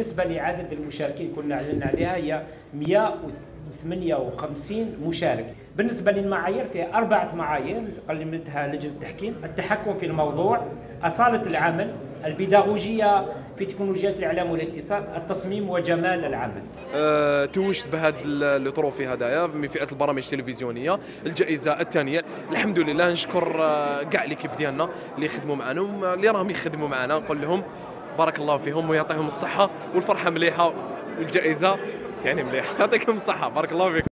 بالنسبة لعدد المشاركين كنا اعلنا عليها هي 158 مشارك. بالنسبة للمعايير فيها أربعة معايير قدمتها لجنة التحكيم. التحكم في الموضوع أصالة العمل البيداغوجية في تكنولوجيات الإعلام والاتصال التصميم وجمال العمل. أه توجت بهذا الطروفي هدايا من فئة البرامج التلفزيونية. الجائزة الثانية الحمد لله نشكر كاع ليكيب ديالنا اللي خدموا معنا اللي راهم يخدموا معنا. نقول لهم بارك الله فيهم ويعطيهم الصحة والفرحة مليحة والجائزة يعني مليحة. يعطيكم الصحة. بارك الله فيكم.